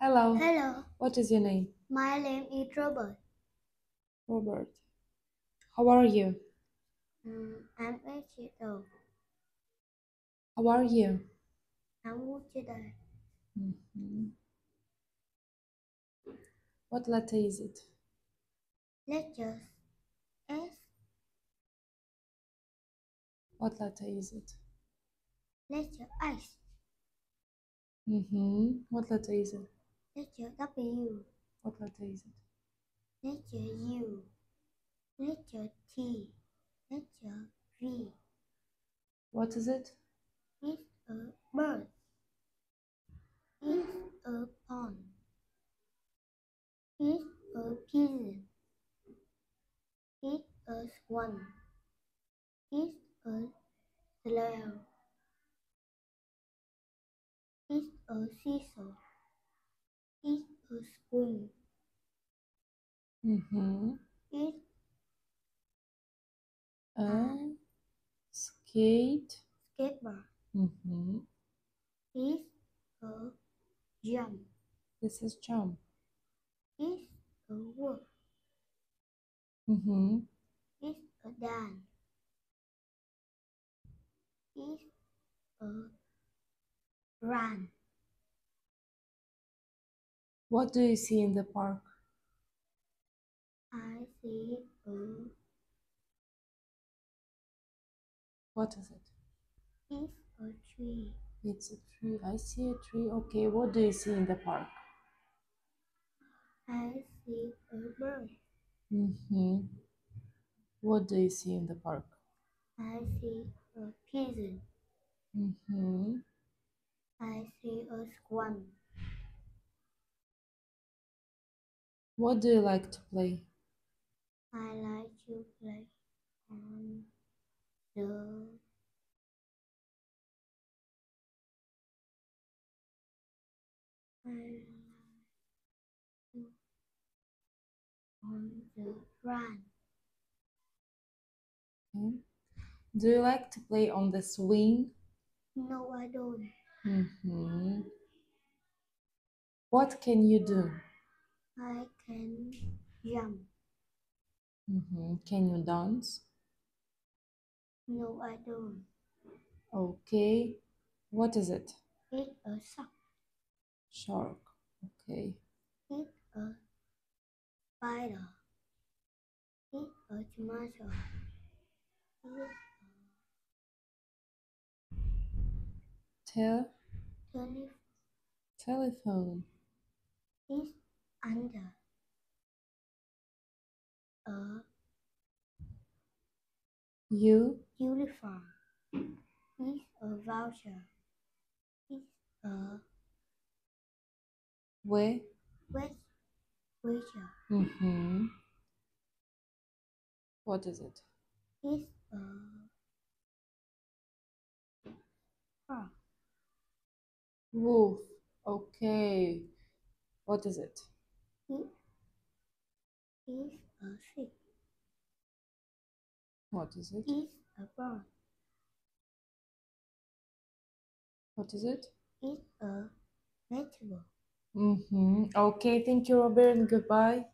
Hello. Hello, What is your name? my name is Robert. Robert. How are you? Mm, I'm eight years old. How are you? I'm good today. Mhm. What letter is it? Letters S, What letter is it? letter H, Mm-hmm. What letter is it? Letter W, What letter is it? letter U, letter T, letter V. What is it? It's a bird. It's a pond. It's a pigeon. It's a swan. It's a snail. It's a seesaw. It's a swing. Mm-hmm. It's A skate. skateboard. Mm-hmm. It's a jump. This is jump. It's a walk. Mm-hmm. It's a dance. It's a run. What do you see in the park? I see a What is it? it's a tree. It's a tree. I see a tree. Okay. What do you see in the park? I see a bird. Mm-hmm. What do you see in the park? I see a pigeon. Mm-hmm. I see a swan. What do you like to play? I like to play on the I like to on the run. Okay. Do you like to play on the swing? No, I don't. Mm-hmm. What can you do? I can jump. Mm-hmm. Can you dance? No, I don't. Okay. What is it? It's a sock. Shark. Okay. It's a spider. It's a tomato. It's Te- a tele- telephone. It's under a You. uniform. It's a voucher. It's a Where? wet waiter. Mm-hmm. What is it? It's a frog. Wolf. Okay. What is it? It is a sheep. What is it? It's a bird. What is it? It's a vegetable. Mm-hmm. Okay, thank you, Robert, and goodbye.